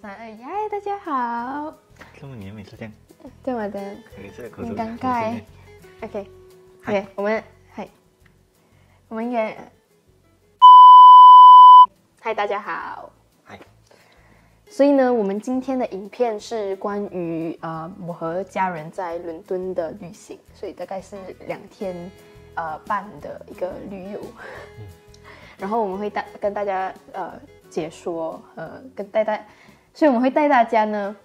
嗨，大家好。这么你每次这样，这么的很头尴尬。OK，OK，我们嗨，我们也嗨，大家好。嗨，所以呢，我们今天的影片是关于呃我和家人在伦敦的旅行，所以大概是两天呃半的一个旅游。然后我们会带跟大家呃解说呃跟带大，所以我们会带大家呢，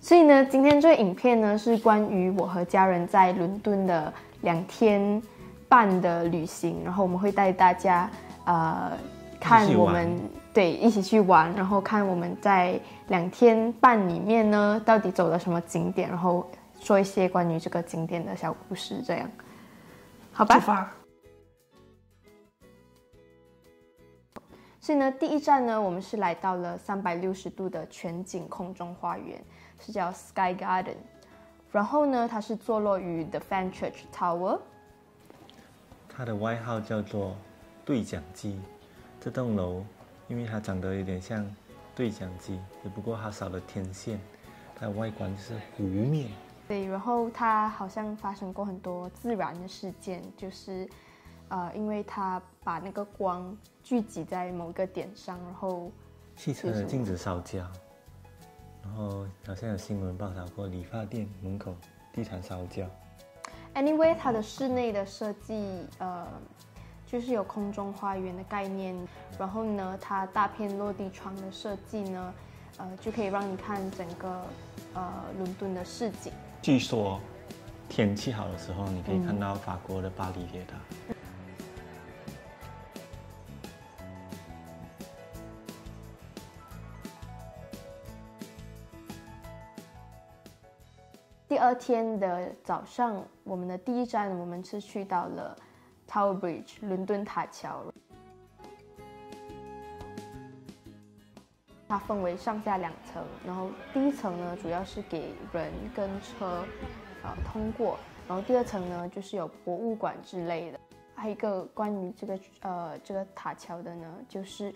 所以呢，今天这个影片呢是关于我和家人在伦敦的两天半的旅行，然后我们会带大家呃看我们对一起去玩，然后看我们在两天半里面呢到底走了什么景点，然后说一些关于这个景点的小故事，这样，好吧？所以呢，第一站呢，我们是来到了三百六十度的全景空中花园，是叫 Sky Garden。然后呢，它是坐落于 The Fan Church Tower。它的外号叫做对讲机。这栋楼因为它长得有点像对讲机，只不过它少了天线，它的外观就是弧面。对，然后它好像发生过很多自然的事件，就是呃，因为它把那个光聚集在某个点上，然后汽车的镜子烧焦，然后好像有新闻报道过理发店门口地毯烧焦。Anyway，它的室内的设计，呃，就是有空中花园的概念。然后呢，它大片落地窗的设计呢，呃，就可以让你看整个呃伦敦的市景。据说天气好的时候，你可以看到法国的巴黎铁塔。第二天的早上，我们的第一站，我们是去到了 Tower Bridge 伦敦塔桥。它分为上下两层，然后第一层呢主要是给人跟车呃通过，然后第二层呢就是有博物馆之类的。还有一个关于这个呃这个塔桥的呢，就是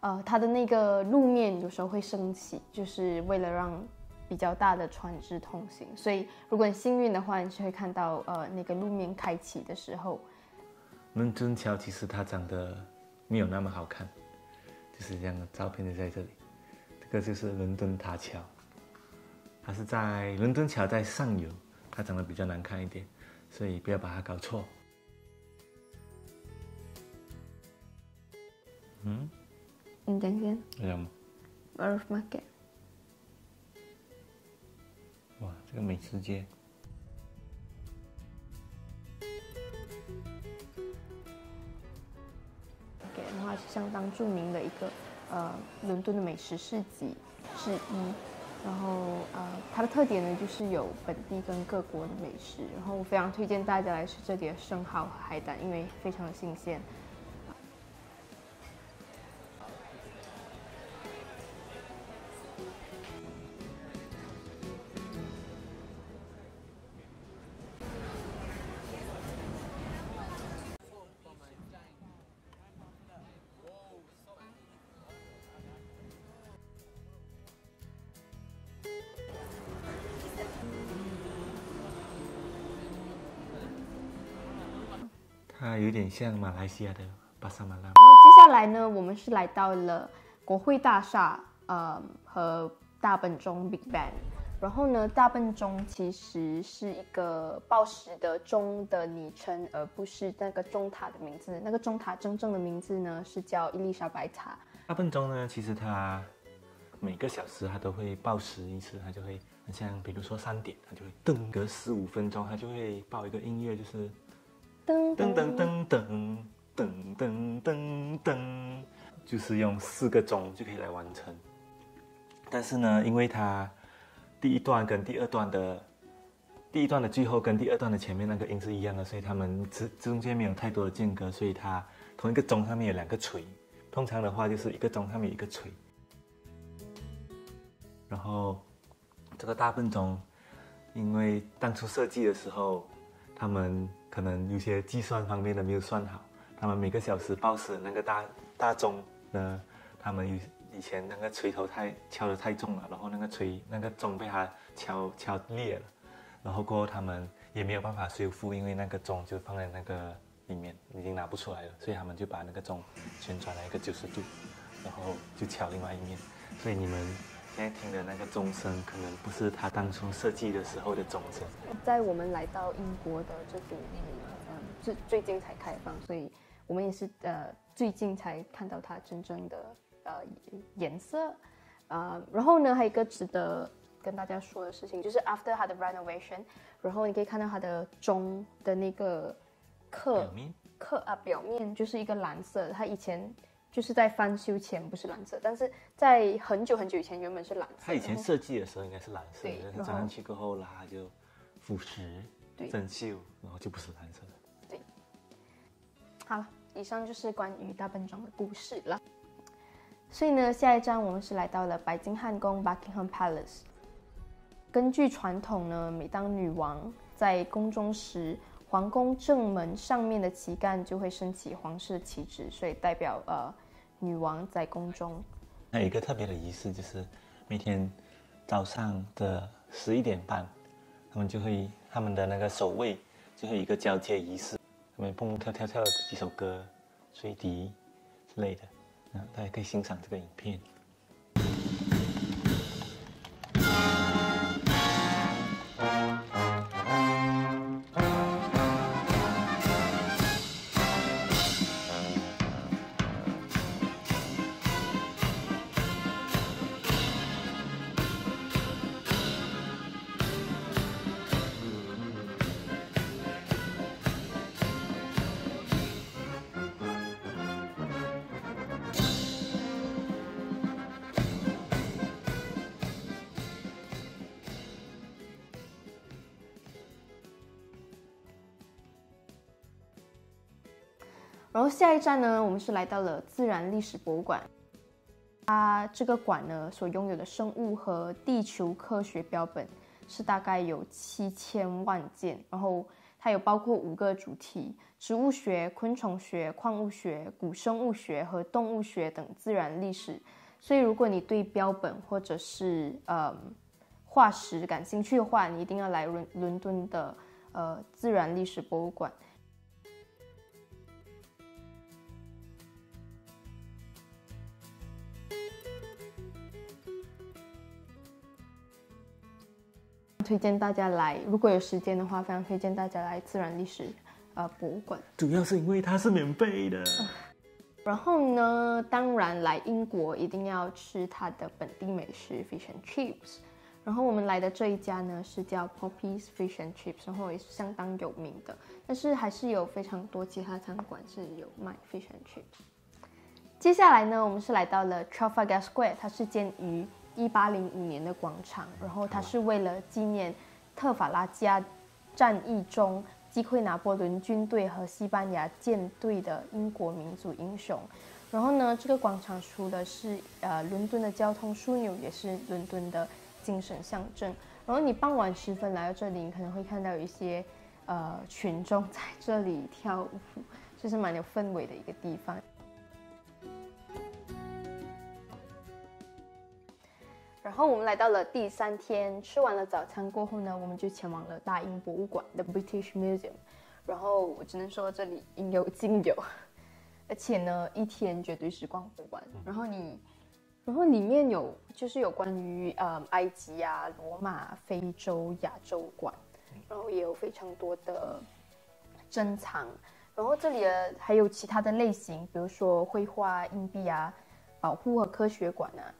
呃它的那个路面有时候会升起，就是为了让比较大的船只通行，所以如果你幸运的话，你是会看到呃那个路面开启的时候。伦敦桥其实它长得没有那么好看，就是这样的照片就在这里。这个就是伦敦塔桥，它是在伦敦桥在上游，它长得比较难看一点，所以不要把它搞错。嗯，你等先这样吗？，Earth Market。这个美食街，OK，然后它是相当著名的一个呃伦敦的美食市集之一。然后呃，它的特点呢就是有本地跟各国的美食。然后我非常推荐大家来吃这里的生蚝和海胆，因为非常的新鲜。它有点像马来西亚的巴沙马拉。然后接下来呢，我们是来到了国会大厦，呃，和大笨钟 Big Ben。然后呢，大笨钟其实是一个报时的钟的昵称，而不是那个钟塔的名字。那个钟塔真正的名字呢是叫伊丽莎白塔。大笨钟呢，其实它每个小时它都会报时一次，它就会很像，比如说三点，它就会噔，隔十五分钟它就会报一个音乐，就是噔噔噔噔噔噔噔噔，就是用四个钟就可以来完成。但是呢，因为它第一段跟第二段的第一段的最后跟第二段的前面那个音是一样的，所以它们之中间没有太多的间隔，所以它同一个钟上面有两个锤。通常的话就是一个钟上面一个锤。然后这个大笨钟，因为当初设计的时候，他们可能有些计算方面的没有算好，他们每个小时报时那个大大钟呢，他们以以前那个锤头太敲的太重了，然后那个锤那个钟被他敲敲裂了，然后过后他们也没有办法修复，因为那个钟就放在那个里面，已经拿不出来了，所以他们就把那个钟旋转了一个九十度，然后就敲另外一面，所以你们现在听的那个钟声，可能不是他当初设计的时候的钟声。在我们来到英国的这几年，嗯，最最近才开放，所以我们也是呃最近才看到它真正的呃颜色，啊，然后呢还有一个值得跟大家说的事情，就是 after 它的 renovation，然后你可以看到它的钟的那个刻刻啊表面就是一个蓝色，它以前就是在翻修前不是蓝色，但是在很久很久以前原本是蓝色。它以前设计的时候应该是蓝色但是装上去过后啦，它就腐蚀、对生锈，然后就不是蓝色的。好了，以上就是关于大笨钟的故事了。所以呢，下一站我们是来到了白金汉宫 （Buckingham Palace）。根据传统呢，每当女王在宫中时，皇宫正门上面的旗杆就会升起皇室旗帜，所以代表呃女王在宫中。那有一个特别的仪式，就是每天早上的十一点半，他们就会他们的那个守卫就会有一个交接仪式，他们蹦蹦跳跳跳几首歌、吹笛之类的，啊，大家可以欣赏这个影片。然后下一站呢，我们是来到了自然历史博物馆。它这个馆呢所拥有的生物和地球科学标本是大概有七千万件，然后它有包括五个主题：植物学、昆虫学、矿物学、古生物学和动物学等自然历史。所以，如果你对标本或者是呃化石感兴趣的话，你一定要来伦伦敦的呃自然历史博物馆。推荐大家来，如果有时间的话，非常推荐大家来自然历史呃博物馆。主要是因为它是免费的。然后呢，当然来英国一定要吃它的本地美食 fish and chips。然后我们来的这一家呢是叫 Poppy's Fish and Chips，然后也是相当有名的，但是还是有非常多其他餐馆是有卖 fish and chips。接下来呢，我们是来到了 Trafalgar Square，它是建于一八零五年的广场，然后它是为了纪念特法拉加战役中击溃拿破仑军队和西班牙舰队的英国民族英雄。然后呢，这个广场除了是呃伦敦的交通枢纽，也是伦敦的精神象征。然后你傍晚时分来到这里，你可能会看到有一些呃群众在这里跳舞，就是蛮有氛围的一个地方。然后我们来到了第三天，吃完了早餐过后呢，我们就前往了大英博物馆 （The British Museum）。然后我只能说这里应有尽有，而且呢，一天绝对是逛不完。然后你，然后里面有就是有关于呃埃及啊、罗马、非洲、亚洲馆，然后也有非常多的珍藏。然后这里的还有其他的类型，比如说绘画、硬币啊、保护和科学馆啊。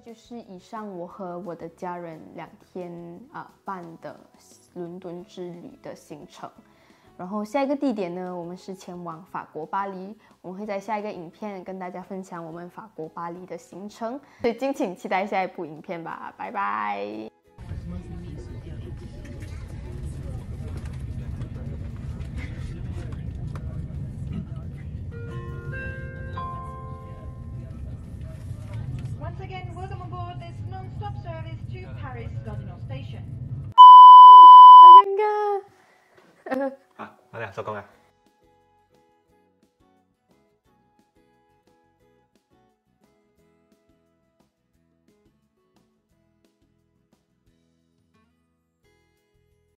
就是以上我和我的家人两天啊、半的伦敦之旅的行程。然后下一个地点呢，我们是前往法国巴黎。我们会在下一个影片跟大家分享我们法国巴黎的行程，所以敬请期待下一部影片吧，拜拜。again, welcome aboard this non-stop service to Paris Gardinal Station. Maganda! ano, sokongan.